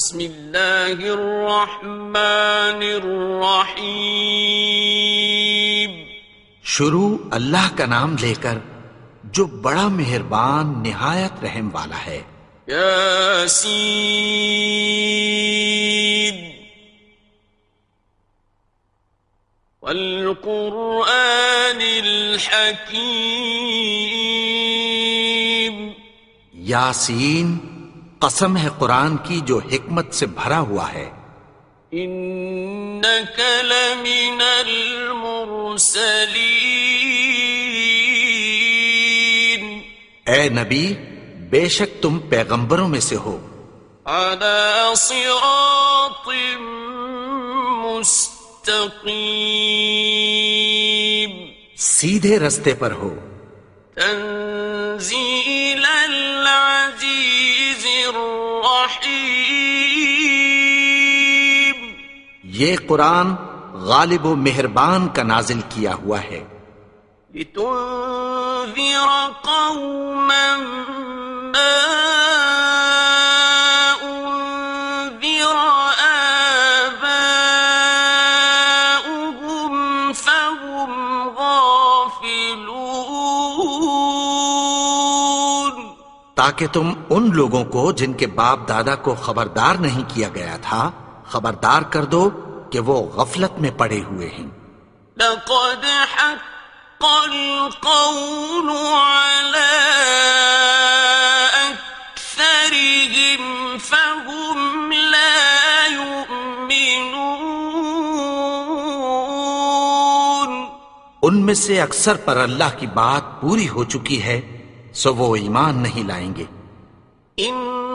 بسم اللہ الرحمن الرحیم۔ شروع اللہ کا نام لے کر جو بڑا مہربان نہایت رحم والا ہے۔ یاسین۔ والقرآن الحکیم۔ یاسین قسم ہے قرآن کی جو حکمت سے بھرا ہوا ہے۔ انك لمن المرسلين. اے نبی بے شک تم پیغمبروں میں سے ہو۔ على صراط مستقيم. سیدھے رستے پر ہو۔ تنزيل یہ قرآن غالب و مہربان کا نازل کیا ہوا ہے۔ لتنذر قوما تاکہ تم ان لوگوں کو جن کے باپ دادا کو خبردار نہیں کیا گیا تھا خبردار کر دو کہ وہ غفلت میں پڑے ہوئے ہیں۔ لقد حق القول على أكثرهم فهم لا يؤمنون۔ ان میں سے اکثر پر اللہ کی بات پوری ہو چکی ہے سو وہ ایمان نہیں لائیں گے۔ إنا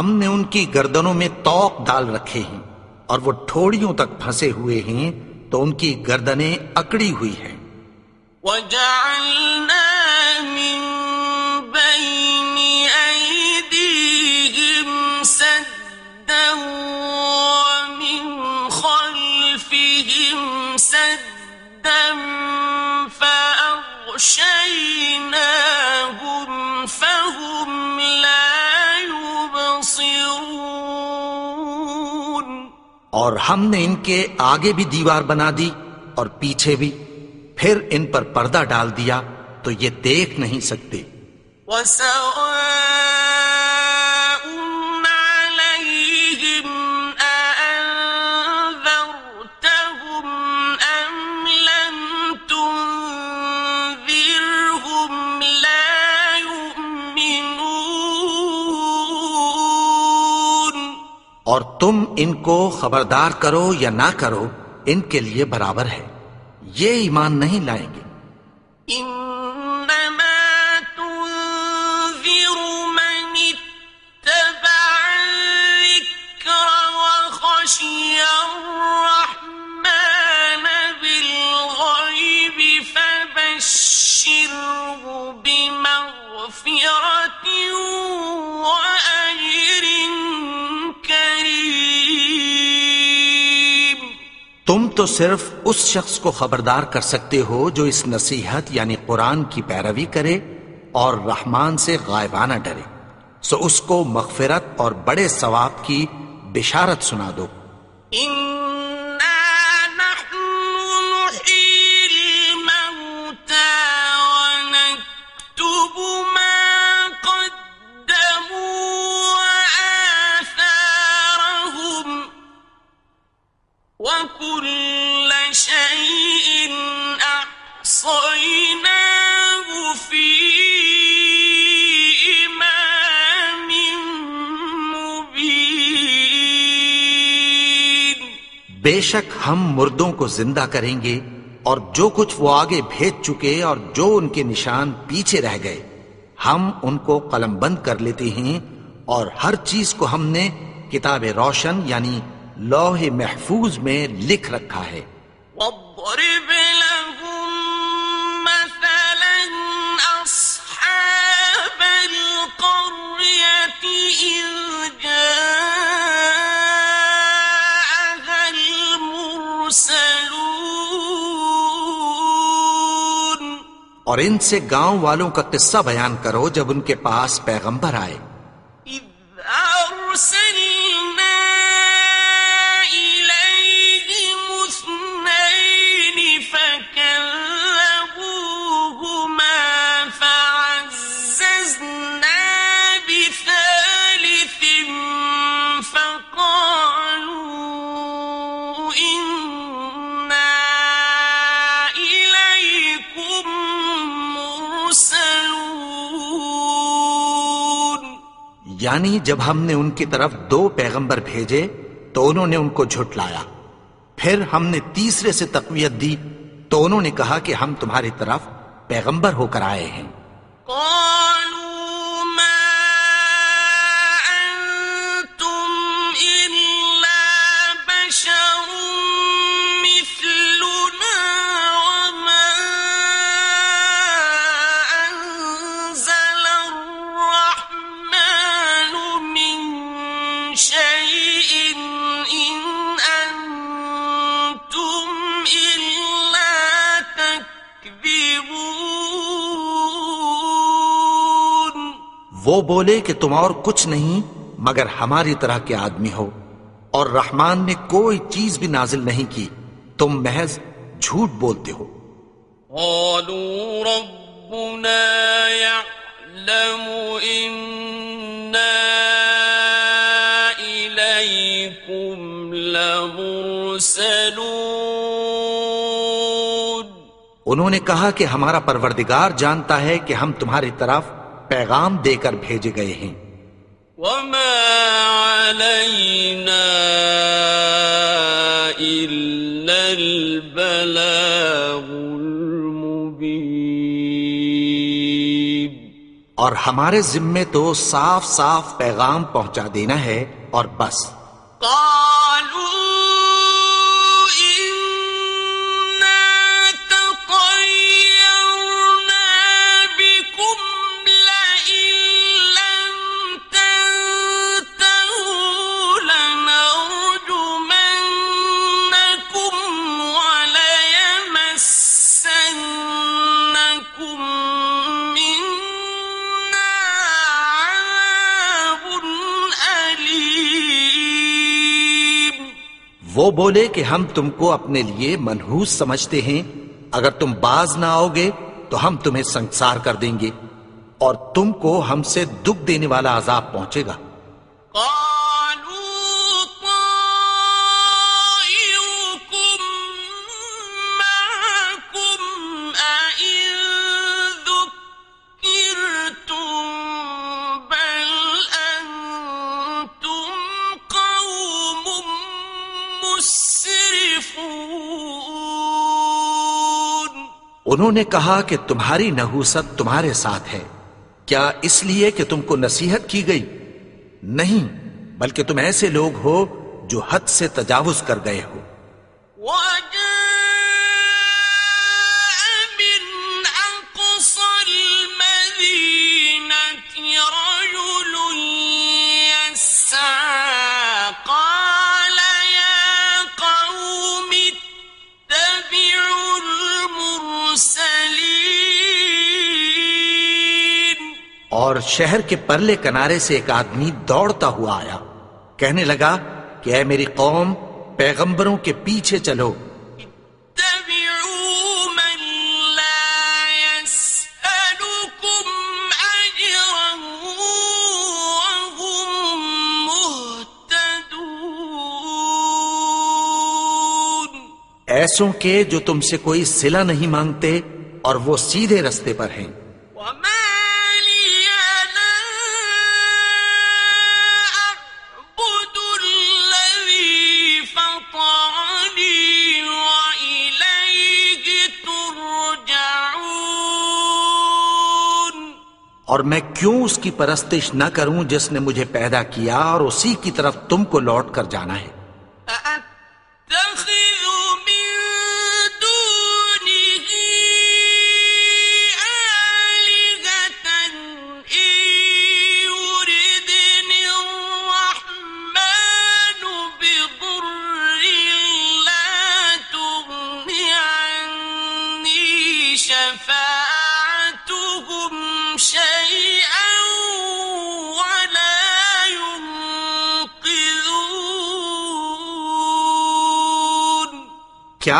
ہم نے ان کی گردنوں میں توق ڈال رکھے ہیں اور وہ ٹھوڑیوں تک پھنسے ہوئے ہیں تو ان کی گردنیں اکڑی ہوئی ہیں۔ وَجَعَلْنَا اور ہم نے ان کے آگے بھی دیوار بنا دی اور پیچھے بھی، پھر ان پر پردہ ڈال دیا تو یہ دیکھ نہیں سکتے۔ وسواء تم ان کو خبردار کرو یا نہ کرو، ان کے لیے برابر ہے۔ یہ ایمان نہیں لائیں گے۔ ان تو صرف اس شخص کو خبردار کر سکتے ہو جو اس نصیحت یعنی قرآن کی پیروی کرے اور رحمان سے غائبانہ ڈرے۔ سو اس کو مغفرت اور بڑے ثواب کی بشارت سنا دو۔ ان بے شک ہم مردوں کو زندہ کریں گے اور جو کچھ وہ آگے بھیج چکے اور جو ان کے نشان پیچھے رہ گئے، ہم ان کو قلم بند کر لیتے ہیں اور ہر چیز کو ہم نے کتاب روشن یعنی لوہ محفوظ میں لکھ رکھا ہے۔ وَضْرِبْ اور ان سے گاؤں والوں کا قصہ بیان کرو جب ان کے پاس پیغمبر آئے۔ یعنی جب ہم نے ان کی طرف دو پیغمبر بھیجے تو انہوں نے ان کو جھٹلایا۔ پھر ہم نے تیسرے سے تقویت دی تو انہوں نے کہا کہ ہم تمہاری طرف پیغمبر ہو کر آئے ہیں۔ وہ بولے کہ تم اور کچھ نہیں مگر ہماری طرح کے آدمی ہو۔ اور رحمان نے کوئی چیز بھی نازل نہیں کی۔ تم محض جھوٹ بولتے ہو۔ قالوا ربنا يعلم إنا إليكم لمرسلون۔ انہوں نے کہا کہ ہمارا پروردگار جانتا ہے کہ ہم تمہاری طرف پیغام دے کر بھیجے گئے ہیں۔ وما علينا إلا البلاغ المبين۔ اور ہمارے ذمے تو صاف صاف پیغام پہنچا دینا ہے اور بس۔ قالوا وہ بولے کہ ہم تم کو اپنے لیے منحوس سمجھتے ہیں۔ اگر تم باز نہ آؤ گے تو ہم تمہیں سنسار کر دیں گے اور تم کو ہم سے دکھ دینے والا عذاب پہنچے گا۔ انہوں نے کہا کہ تمہاری نحوست تمہارے ساتھ ہے۔ کیا اس لیے کہ تم کو نصیحت کی گئی؟ نہیں، بلکہ تم ایسے لوگ ہو جو حد سے تجاوز کر گئے ہو۔ اور شہر کے پرلے کنارے سے ایک آدمی دوڑتا ہوا آیا۔ کہنے لگا کہ اے میری قوم پیغمبروں کے پیچھے چلو۔ ایسوں کے جو تم سے کوئی صلہ نہیں مانگتے اور وہ سیدھے رستے پر ہیں۔ اور میں کیوں اس کی پرستش نہ کروں جس نے مجھے پیدا کیا اور اسی کی طرف تم کو لوٹ کر جانا ہے؟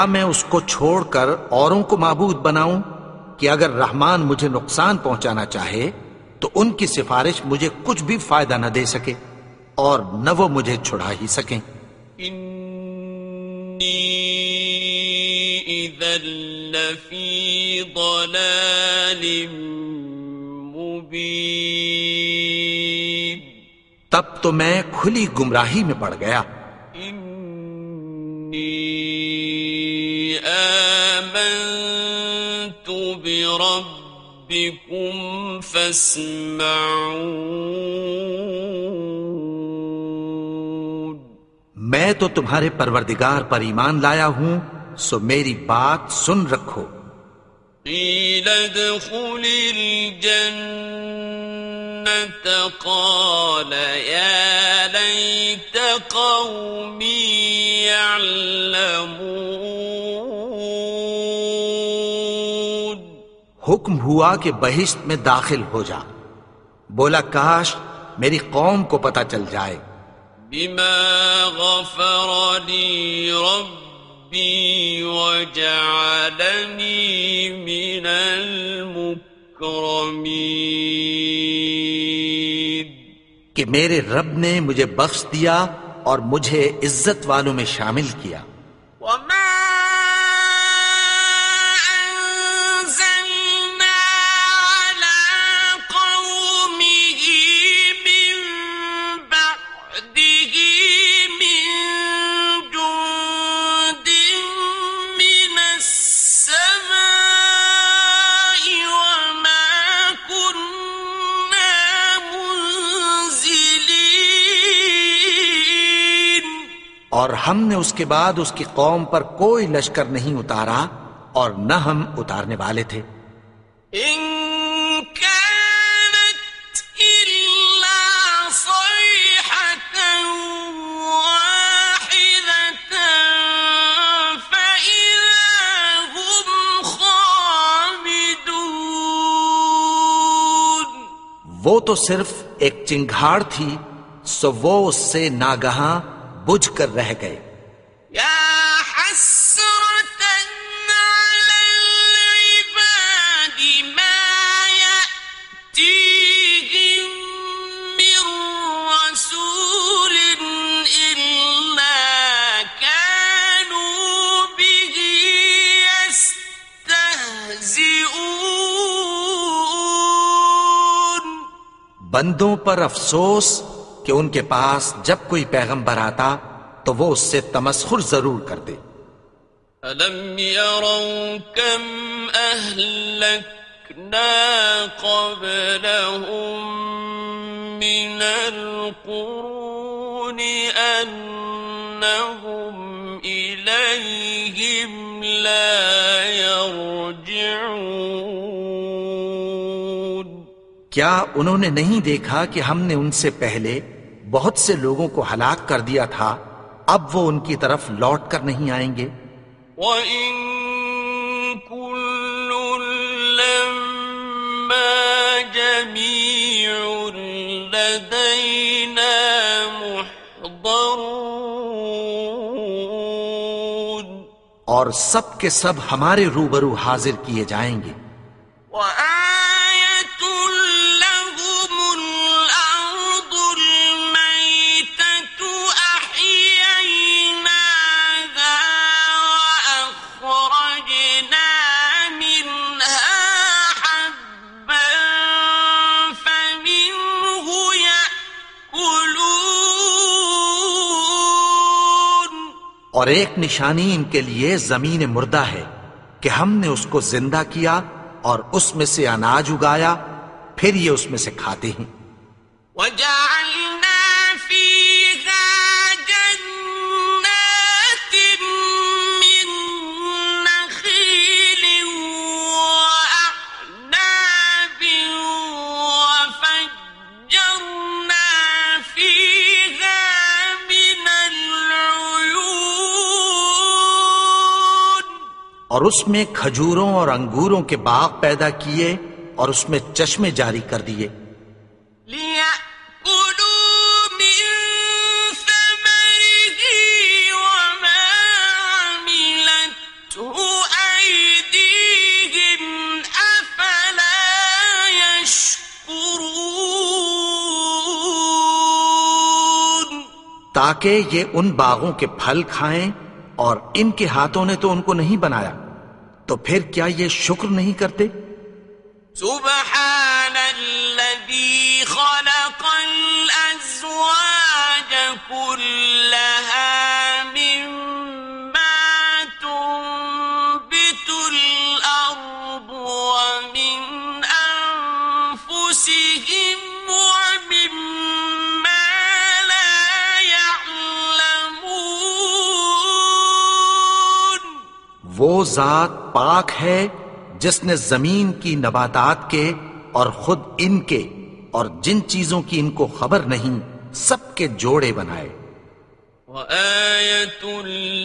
کیا میں اس کو چھوڑ کر اوروں کو معبود بناؤں کہ اگر رحمان مجھے نقصان پہنچانا چاہے تو ان کی سفارش مجھے کچھ بھی فائدہ نہ دے سکے اور نہ وہ مجھے چھڑا ہی سکیں۔ لفي ضلال مبين. تب تو میں کھلی گمراہی میں پڑ گیا۔ آمنت بربكم فاسمعون. میں تو تمہارے پروردگار پر ایمان لایا ہوں سو میری بات سن رکھو۔ قیل ادخل الجنة قال يا ليت قومي يعلمون حکم ہوا کہ بہشت میں داخل ہو جا۔ بولا کاش میری قوم کو پتا چل جائے۔ بما غفر لي ربي وجعلني من المكرمين۔ کہ میرے رب نے مجھے بخش دیا اور مجھے عزت والوں میں شامل کیا۔ ہم نے اس کے بعد اس کی قوم پر کوئی لشکر نہیں اتارا اور نہ ہم اتارنے والے تھے۔ وہ تو صرف ایک چنگھاڑ تھی سو وہ اس سے ناگہاں بجھ کر رہ گئے۔ يستهزئون بندوں پر افسوس کہ ان کے پاس جب کوئی پیغمبر آتا تو وہ اس سے تمسخر ضرور کرتے ألم يروا كم أهلكنا قبلهم من القرون أنهم إليهم لا يرجعون کیا انہوں نے نہیں دیکھا کہ ہم نے ان سے پہلے بہت سے لوگوں کو ہلاک کر دیا تھا؟ اب وہ ان کی طرف لوٹ کر نہیں آئیں گے۔ وإن كل لما جميع لدينا محضرون۔ اور سب کے سب ہمارے روبرو حاضر کیے جائیں گے۔ وآية اور ایک نشانی ان کے لیے زمین مردہ ہے کہ ہم نے اس کو زندہ کیا اور اس میں سے اناج اگایا، پھر یہ اس میں سے کھاتے ہیں۔ وجعلنا اور اس میں کھجوروں اور انگوروں کے باغ پیدا کیے اور اس میں چشمے جاری کر دیے۔ تاکہ یہ ان باغوں کے پھل کھائیں اور ان کے ہاتھوں نے تو ان کو نہیں بنایا۔ تو پھر کیا یہ شکر نہیں کرتے؟ سبحان الذي خلق الأزواج كلها وہ ذات پاک ہے جس نے زمین کی نباتات کے اور خود ان کے اور جن چیزوں کی ان کو خبر نہیں، سب کے جوڑے بنائے۔ وآية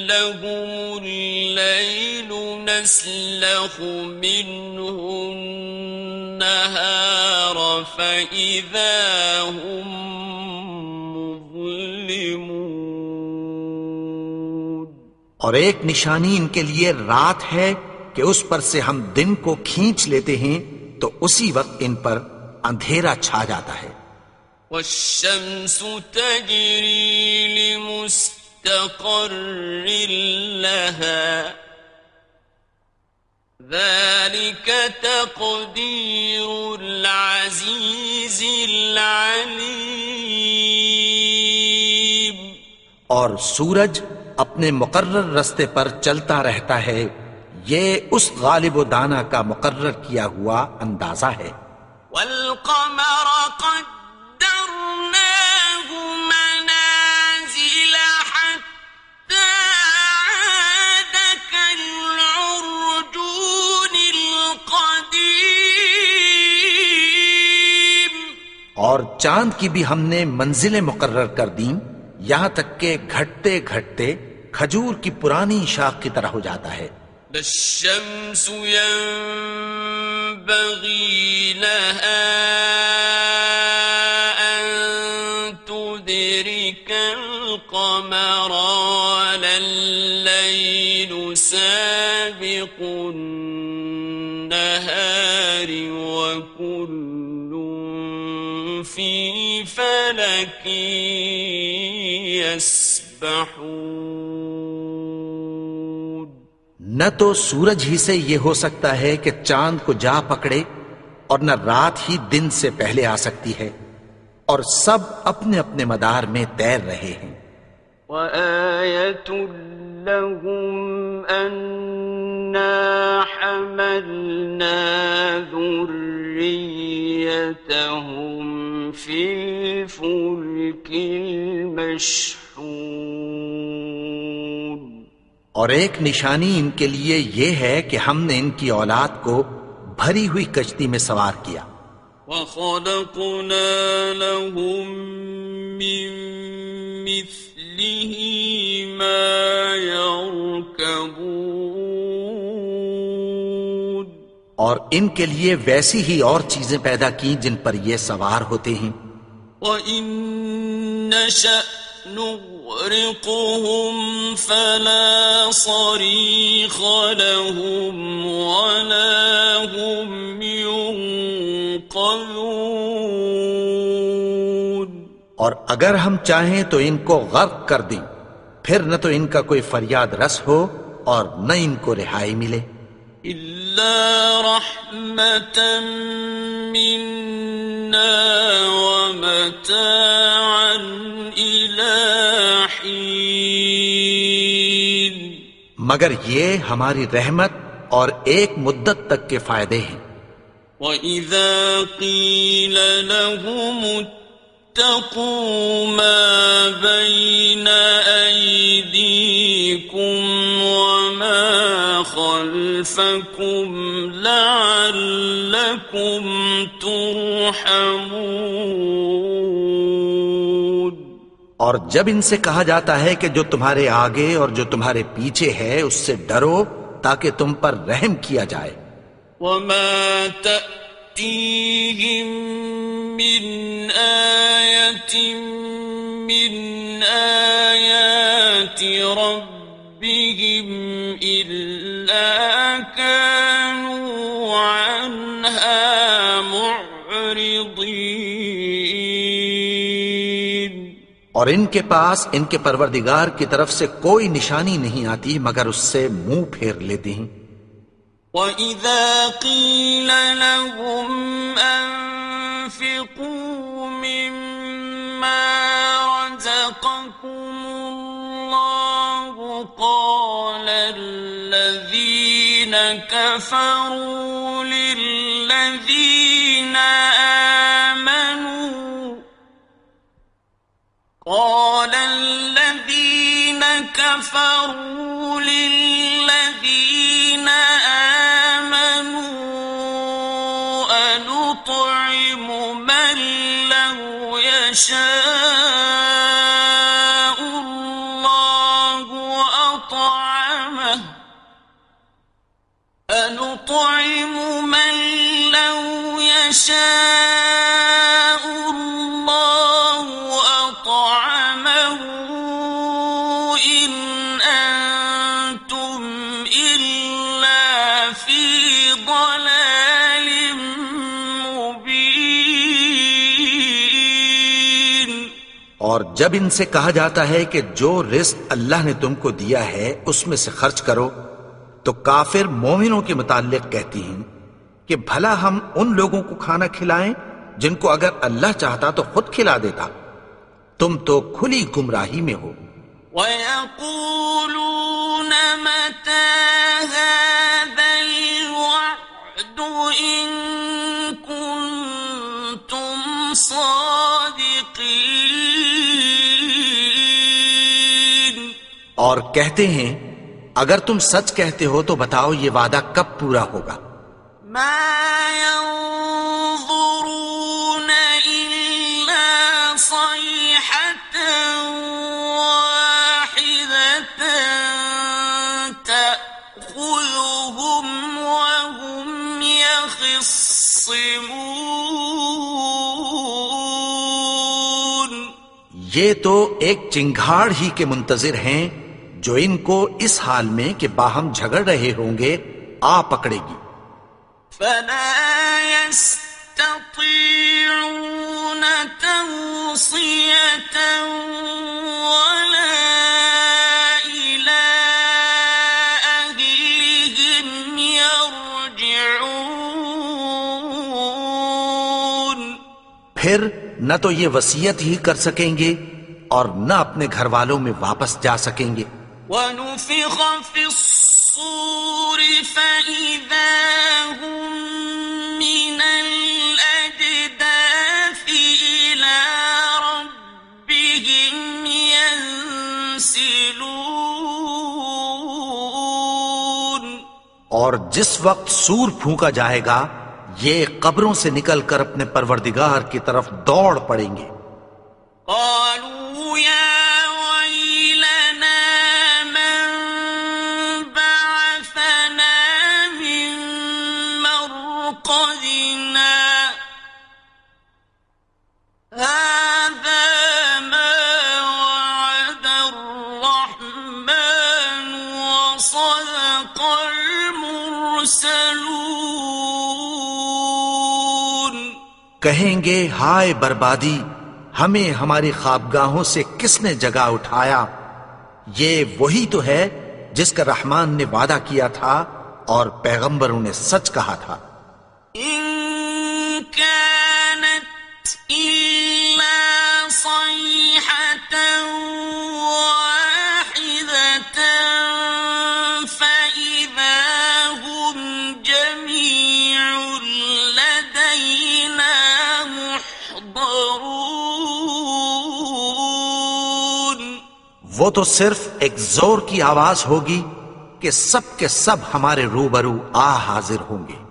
لهم الليل نسلخ منه النهار فإذا هم مظلمون اور ایک نشانی ان کے لیے رات ہے کہ اس پر سے ہم دن کو کھینچ لیتے ہیں تو اسی وقت ان پر اندھیرا چھا جاتا ہے۔ والشمس تجري لمستقر لها۔ ذلك تقدير العزيز العليم۔ اور سورج اپنے مقرر رستے پر چلتا رہتا ہے۔ یہ اس غالب و دانا کا مقرر کیا ہوا اندازہ ہے۔ والقمر قدرناه منازل حتى عاد كالعرجون القديم۔ اور چاند کی بھی ہم نے منزلیں مقرر کر دیں۔ یہاں تک کہ گھٹتے گھٹتے کھجور کی پرانی شاخ کی طرح ہو جاتا ہے۔ الشمس ينبغي لها أن تدرك القمر ولا الليل سابق النهار وكل في فلك يسبحون. نہ تو سورج ہی سے یہ ہو سکتا ہے کہ چاند کو جا پکڑے اور نہ رات ہی دن سے پہلے آ سکتی ہے اور سب اپنے اپنے مدار میں تیر رہے ہیں۔ لهم أنا حملنا ذريتهم في الفلك المشحون اور ایک نشانی ان کے لیے یہ ہے کہ ہم نے ان کی اولاد کو بھری ہوئی کشتی میں سوار کیا۔ وخلقنا لهم من مثله ما يركبون اور ان کے لیے ویسی ہی اور چیزیں پیدا کی جن پر یہ سوار ہوتے ہیں۔ وَإِن نَّشَأْ نُغْرِقْهُمْ فَلَا صَرِيخَ لَهُمْ وَلَا اور اگر ہم چاہیں تو ان کو غرق کر دیں۔ پھر نہ تو ان کا کوئی فریاد رس ہو اور نہ ان کو رہائی ملے۔ مِنَّا وَمَتَاعًا مگر یہ ہماری رحمت اور ایک مدت تک کے فائدے ہیں۔ وَإِذَا قِيلَ لَهُمُ اتَّقُوا مَا بَيْنَ أَيْدِيكُمْ وَمَا خَلْفَكُمْ لَعَلَّكُمْ تُرْحَمُونَ۔ اور جب ان سے کہا جاتا ہے کہ جو تمہارے آگے اور جو تمہارے پیچھے ہے اس سے ڈرو تاکہ تم پر رحم کیا جائے۔ وما تأتيهم من آية من آيات ربهم إلا كانوا عنها معرضين اور اور ان کے پاس ان کے پروردگار کی طرف سے کوئی نشانی نہیں آتی مگر اس سے منہ پھیر لیتے ہیں۔ وَإِذَا قِيلَ لَهُمْ أَنفِقُوا مِمَّا رَزَقَكُمُ اللَّهُ قَالَ الَّذِينَ كَفَرُوا لِلَّذِينَ آمَنُوا قال الذين كفروا للذين آمنوا أنطعم من لو يشاء اور جب ان سے کہا جاتا ہے کہ جو رزق اللہ نے تم کو دیا ہے، اس میں سے خرچ کرو، تو کافر مومنوں کے متعلق کہتی ہیں کہ بھلا ہم ان لوگوں کو کھانا کھلائیں جن کو اگر اللہ چاہتا تو خود کھلا دیتا۔ تم تو کھلی گمراہی میں ہو۔ ويقولون متى صادقين؟ اور کہتے ہیں اگر تم سچ کہتے ہو تو بتاؤ یہ وعدہ کب پورا ہوگا؟ ما ينظرون إلا صيحة واحدة تأخذهم وهم يخصمون. یہ تو ایک چنگھاڑ ہی کے منتظر ہیں جو ان کو اس حال میں کہ باہم جھگڑ رہے ہوں گے آ پکڑے گی۔ فلا يستطيعون توصية ولا إلى أهلهم يرجعون۔ پھر نہ تو یہ وسیعت ہی کر سکیں گے اور نہ اپنے گھر والوں میں واپس جا سکیں گے۔ ونفخ في الصور فإذا هم من الأجداث إلى ربهم ينسلون. اور جس وقت سور پھونکا جائے گا یہ قبروں سے نکل کر اپنے پروردگار کی طرف دوڑ پڑیں گے۔ قالوا يا کہیں گے، ہائے بربادی، ہمیں ہماری خوابگاہوں سے کس نے جگہ اٹھایا؟ یہ وہی تو ہے جس کا رحمان نے وعدہ کیا تھا اور پیغمبروں نے سچ کہا تھا۔ إن وہ تو صرف ایک زور کی آواز ہوگی کہ سب کے سب ہمارے روبرو آ حاضر ہوں گے۔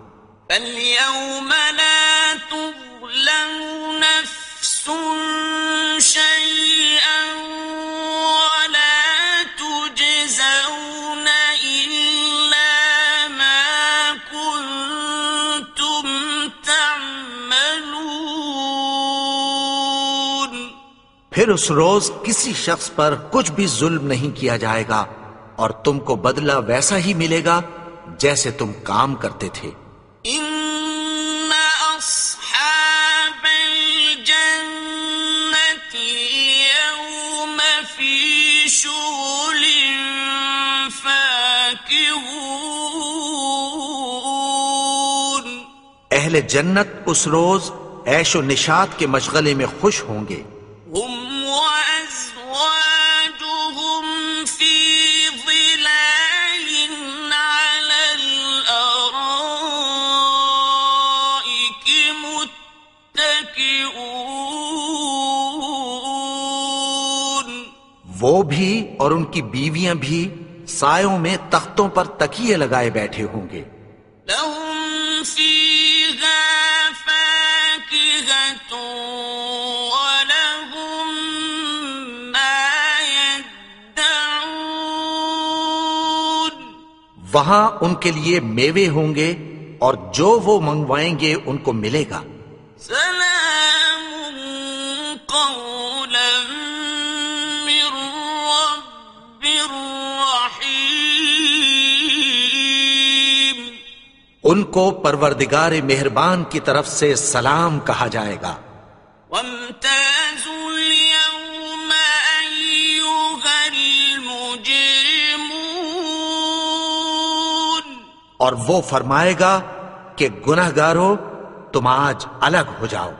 پھر اس روز کسی شخص پر کچھ بھی ظلم نہیں کیا جائے گا اور تم کو بدلہ ویسا ہی ملے گا جیسے تم کام کرتے تھے۔ اہل جنت اس روز ایش و نشاد کے مشغلے میں خوش ہوں گے۔ وہ بھی اور ان کی بیویاں بھی سایوں میں تختوں پر تکیے لگائے بیٹھے ہوں گے۔ لهم فيها فاكهة ولهم ما يدعون۔ وہاں ان کے لیے میوے ہوں گے اور جو وہ منگوائیں گے ان کو ملے گا۔ ان کو پروردگار مہربان کی طرف سے سلام کہا جائے گا۔ اليوم المجرمون۔ اور وہ فرمائے گا کہ گناہ گارو تم آج الگ ہو جاؤ۔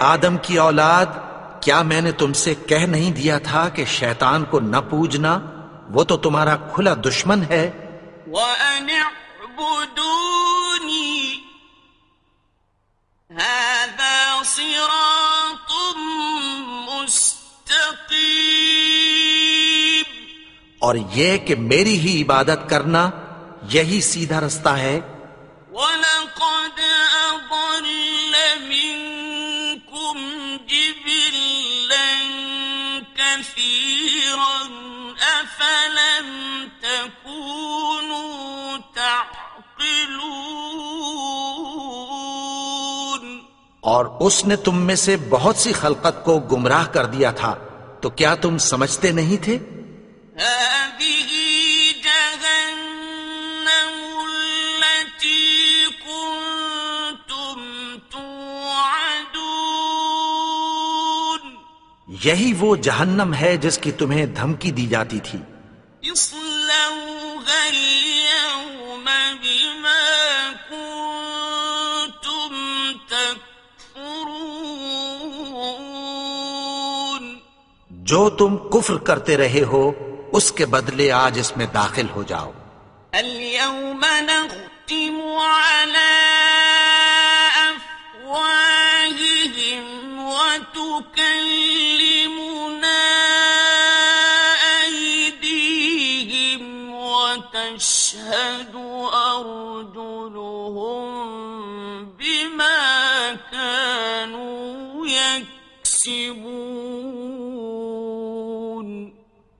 آدم کی اولاد کیا میں نے تم سے کہہ نہیں دیا تھا کہ شیطان کو نہ پوجنا؟ وہ تو تمہارا کھلا دشمن ہے۔ هذا صراط اور یہ کہ میری ہی عبادت کرنا یہی سیدھا رستہ ہے۔ ولقد أضل كثيرا أفلم تكونوا تعقلون اور اس نے تم میں سے بہت سی خلقت کو گمراہ کر دیا تھا تو کیا تم سمجھتے نہیں تھے؟ یہی وہ جہنم ہے جس کی تمہیں دھمکی دی جاتی تھی۔ اصلوها اليوم بما كنتم تكفرون۔ جو تم کفر کرتے رہے ہو اس کے بدلے آج اس میں داخل ہو جاؤ۔ اليوم نختم على أفواههم وتكلمنا وتشهد أرجلهم بما كانوا يكسبون.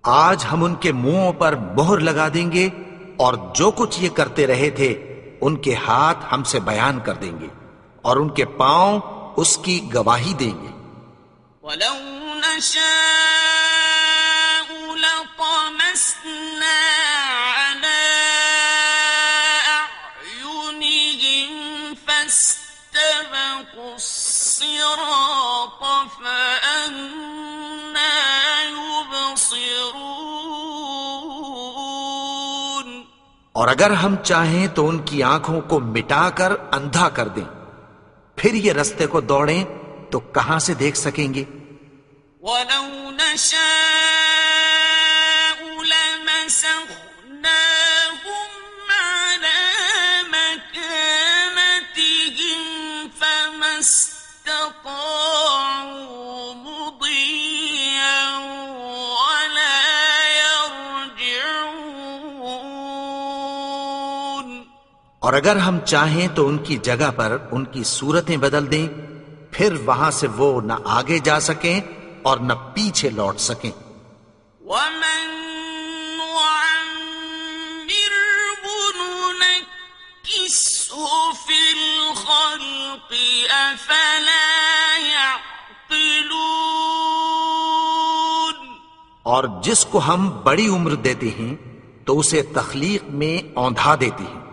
آج ہم ان کے منہوں پر مہر لگا دیں گے اور جو کچھ یہ کرتے رہے تھے ان کے ہاتھ ہم سے بیان کر دیں گے اور ان کے پاؤں اس کی گواہی دیں گے۔ ولو نشاء لطمسنا الصراط فأنا يبصرون. اور اگر ہم چاہیں تو ان کی آنکھوں کو مٹا کر اندھا کر دیں۔ پھر یہ رستے کو دوڑیں تو کہاں سے دیکھ سکیں گے؟ ولو نشاء لمسخناهم اور اگر ہم چاہیں تو ان کی جگہ پر ان کی صورتیں بدل دیں پھر وہاں سے وہ نہ آگے جا سکیں اور نہ پیچھے لوٹ سکیں۔ ومن في الخلق أفلا اور جس کو ہم بڑی عمر دیتے ہیں تو اسے تخلیق میں اوندھا دیتے ہیں۔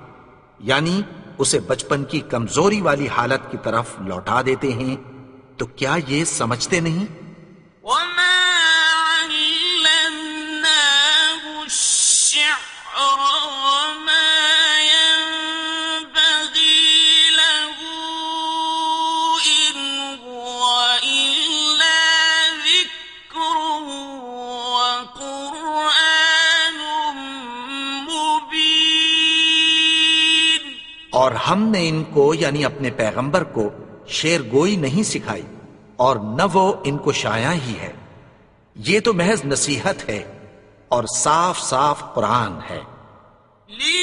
یعنی اسے بچپن کی کمزوری والی حالت کی طرف لوٹا دیتے ہیں، تو کیا یہ سمجھتے نہیں؟ ہم نے ان کو یعنی اپنے پیغمبر کو شیر گوئی نہیں سکھائی اور نہ وہ ان کو شایا ہی ہے۔ یہ تو محض نصیحت ہے اور صاف صاف قرآن ہے۔ لی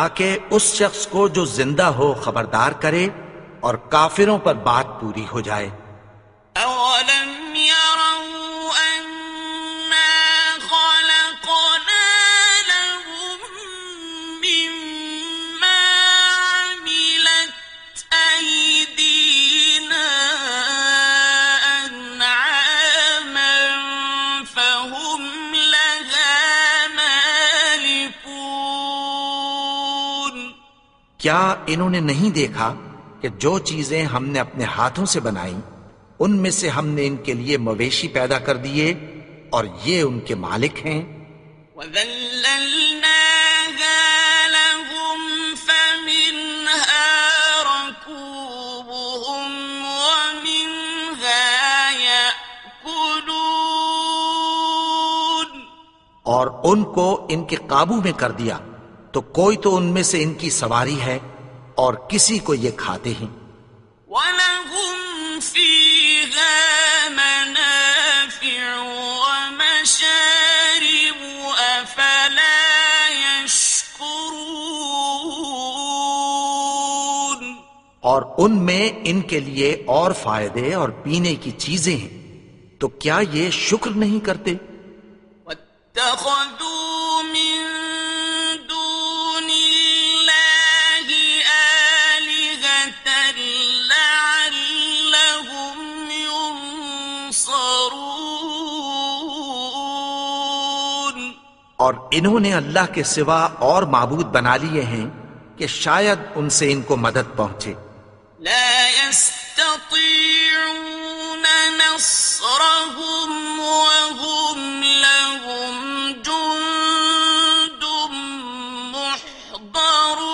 تاکہ اس شخص کو جو زندہ ہو خبردار کرے اور کافروں پر بات پوری ہو جائے۔ کیا انہوں نے نہیں دیکھا کہ جو چیزیں ہم نے اپنے ہاتھوں سے بنائی ان میں سے ہم نے ان کے لیے مویشی پیدا کر دیے اور یہ ان کے مالک ہیں؟ اور ان کو ان کے قابو میں کر دیا۔ تو کوئی تو ان میں سے ان کی سواری ہے اور کسی کو یہ کھاتے ہیں۔ ولهم فيها منافع ومشارب أفلا يشكرون؟ اور ان میں ان کے لیے اور فائدے اور پینے کی چیزیں ہیں۔ تو کیا یہ شکر نہیں کرتے؟ واتخذوا من اور انہوں نے اللہ کے سوا اور معبود بنا لیے ہیں کہ شاید ان سے ان کو مدد پہنچے۔ لا يستطيعون نصرهم وهم لهم جند محضرون۔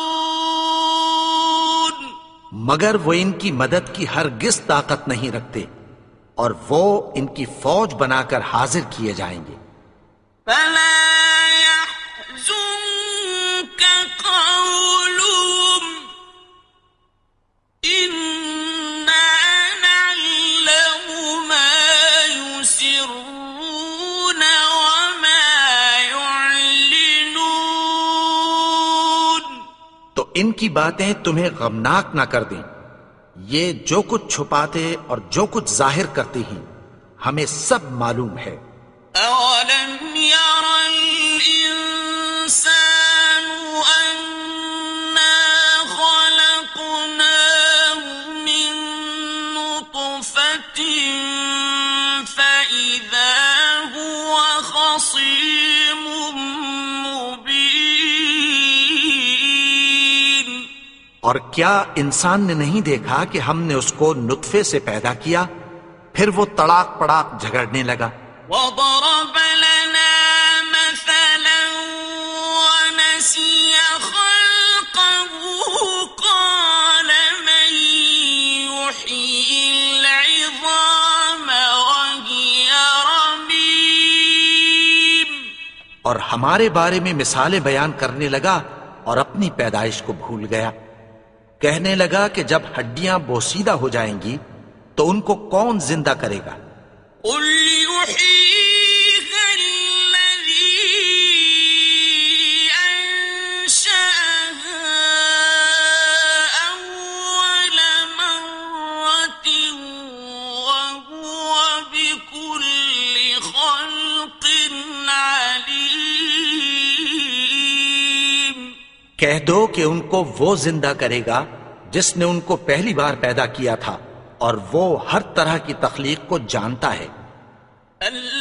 مگر وہ ان کی مدد کی ہرگز طاقت نہیں رکھتے۔ اور وہ ان کی فوج بنا کر حاضر کیے جائیں گے۔ فلا يحزنك قولهم إنا نعلم ما يسرون وما يعلنون۔ تو ان کی باتیں تمہیں غمناک نہ کر دیں۔ یہ جو کچھ چھپاتے اور جو کچھ ظاہر کرتے ہیں، ہمیں سب معلوم ہے۔ اولم یا اور کیا انسان نے نہیں دیکھا کہ ہم نے اس کو نطفے سے پیدا کیا؟ پھر وہ تڑاک پڑاک جھگڑنے لگا۔ وضرب لنا مثلا ونسي خلقه قال من يحيي العظام وهي رميم۔ اور ہمارے بارے میں مثالیں بیان کرنے لگا اور اپنی پیدائش کو بھول گیا۔ کہنے لگا کہ جب ہڈیاں بوسیدہ ہو جائیں گی تو ان کو کون زندہ کرے گا؟ قل کہہ دو کہ ان کو وہ زندہ کرے گا جس نے ان کو پہلی بار پیدا کیا تھا اور وہ ہر طرح کی تخلیق کو جانتا ہے۔ اللہ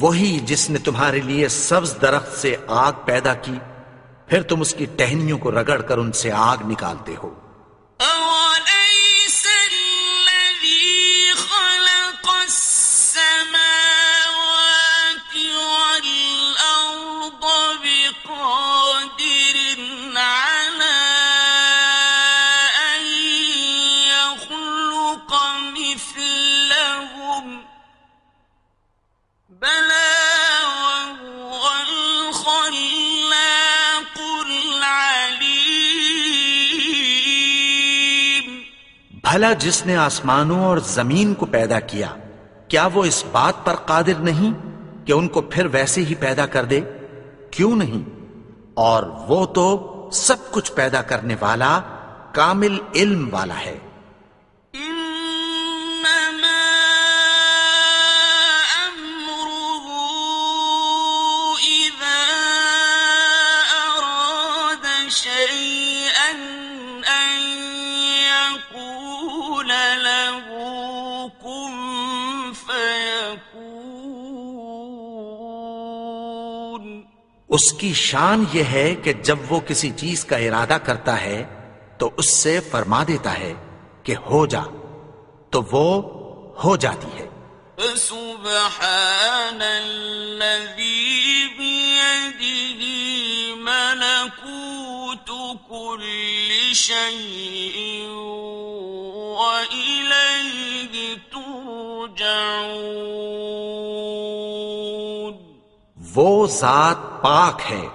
وہی جس نے تمہارے لیے سبز درخت سے آگ پیدا کی، پھر تم اس کی ٹہنیوں کو رگڑ کر ان سے آگ نکالتے ہو۔ بھلا جس نے آسمانوں اور زمین کو پیدا کیا۔ کیا وہ اس بات پر قادر نہیں کہ ان کو پھر ویسے ہی پیدا کر دے؟ کیوں نہیں؟ اور وہ تو سب کچھ پیدا کرنے والا کامل علم والا ہے۔ اس کی شان یہ ہے کہ جب وہ کسی چیز کا ارادہ کرتا ہے، تو اس سے فرما دیتا ہے کہ ہو جا، تو وہ ہو جاتی ہے۔ فسبحان الذي بيده ملكوت كل شيء وإليه ترجعون. وہ ذات پاک ہے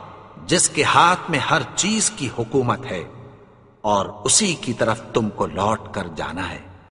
جس کے ہاتھ میں ہر چیز کی حکومت ہے اور اسی کی طرف تم کو لوٹ کر جانا ہے۔